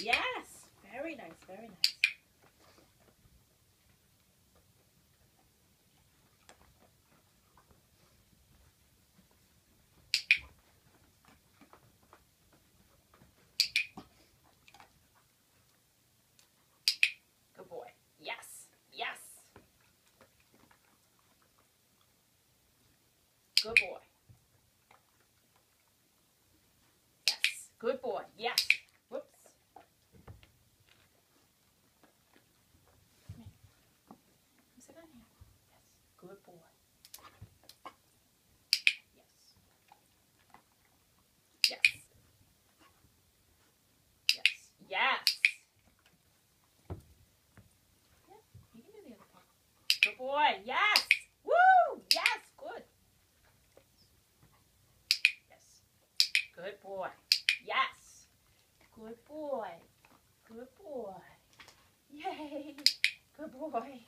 Yes. Very nice. Very nice. Good boy. Yes. Yes. Good boy. Yes. Good boy. Yes. Whoops. Come here. Come sit down here. Yes. Good boy. Yes. Yes. Yes. Yes. Yeah, you can do the other part. Good boy. Yes. Woo! Yes. Good. Yes. Good boy. Yes. Good boy. Good boy. Yay. Good boy.